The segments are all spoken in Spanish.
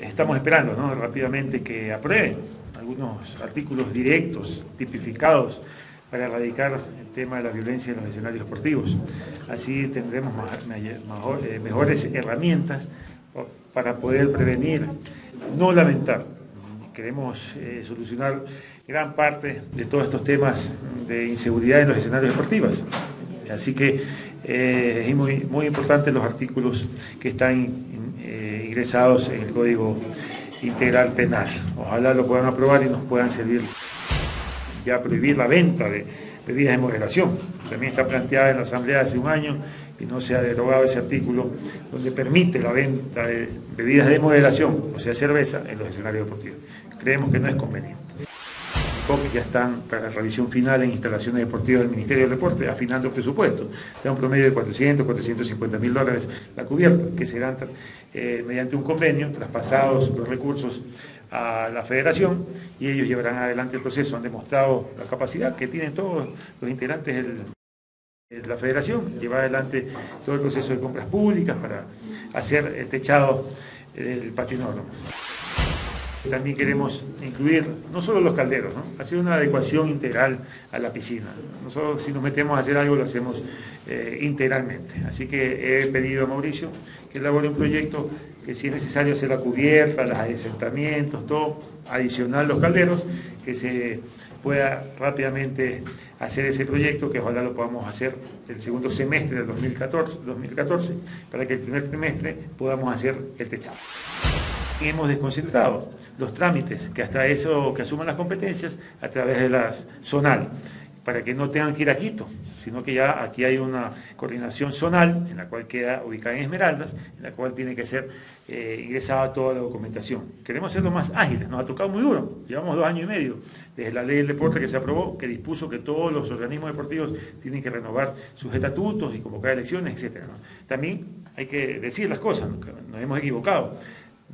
Estamos esperando ¿no? rápidamente que aprueben algunos artículos directos, tipificados, para erradicar el tema de la violencia en los escenarios deportivos. Así tendremos eh, mejores herramientas para poder prevenir, no lamentar. Queremos eh, solucionar gran parte de todos estos temas de inseguridad en los escenarios deportivos. Así que eh, es muy, muy importante los artículos que están eh, ingresados en el Código Integral Penal. Ojalá lo puedan aprobar y nos puedan servir ya prohibir la venta de bebidas de moderación. También está planteada en la Asamblea hace un año y no se ha derogado ese artículo donde permite la venta de bebidas de moderación, o sea, cerveza, en los escenarios deportivos. Creemos que no es conveniente que ya están para revisión final en instalaciones deportivas del Ministerio del Deporte, afinando el presupuesto. Está un promedio de 400, 450 mil dólares la cubierta, que serán eh, mediante un convenio traspasados los recursos a la federación y ellos llevarán adelante el proceso. Han demostrado la capacidad que tienen todos los integrantes de la federación, llevar adelante todo el proceso de compras públicas para hacer el techado del patinódromo. También queremos incluir no solo los calderos, hacer una adecuación integral a la piscina. Nosotros si nos metemos a hacer algo lo hacemos eh, integralmente. Así que he pedido a Mauricio que elabore un proyecto que si es necesario hacer la cubierta, los asentamientos, todo, adicional los calderos, que se pueda rápidamente hacer ese proyecto, que ojalá lo podamos hacer el segundo semestre del 2014, 2014 para que el primer trimestre podamos hacer el techado hemos desconcentrado los trámites que hasta eso que asuman las competencias a través de la zonal para que no tengan que ir a Quito, sino que ya aquí hay una coordinación zonal en la cual queda ubicada en Esmeraldas, en la cual tiene que ser eh, ingresada toda la documentación. Queremos hacerlo más ágiles, nos ha tocado muy duro, llevamos dos años y medio desde la ley del deporte que se aprobó, que dispuso que todos los organismos deportivos tienen que renovar sus estatutos y convocar elecciones, etc. También hay que decir las cosas, nos hemos equivocado.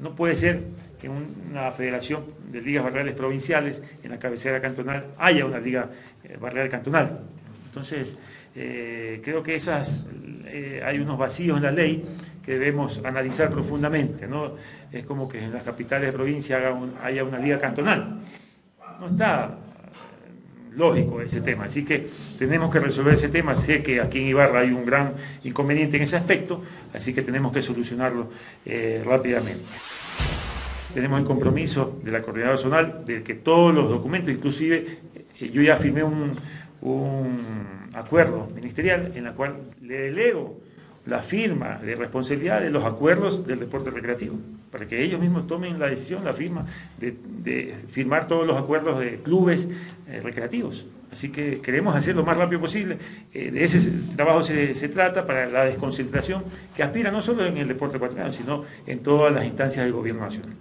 No puede ser que una federación de ligas barriales provinciales, en la cabecera cantonal, haya una liga eh, barrial cantonal. Entonces, eh, creo que esas, eh, hay unos vacíos en la ley que debemos analizar profundamente. ¿no? Es como que en las capitales de provincia haya una liga cantonal. No está lógico ese tema. Así que tenemos que resolver ese tema. Sé que aquí en Ibarra hay un gran inconveniente en ese aspecto, así que tenemos que solucionarlo eh, rápidamente. Tenemos el compromiso de la coordinadora zonal de que todos los documentos, inclusive eh, yo ya firmé un, un acuerdo ministerial en la cual le delego la firma de responsabilidad de los acuerdos del deporte recreativo, para que ellos mismos tomen la decisión, la firma, de, firmar todos los acuerdos de clubes eh, recreativos. Así que queremos hacer lo más rápido posible. Eh, de ese trabajo se, trata para la desconcentración que aspira no solo en el deporte ecuatoriano, sino en todas las instancias del gobierno nacional.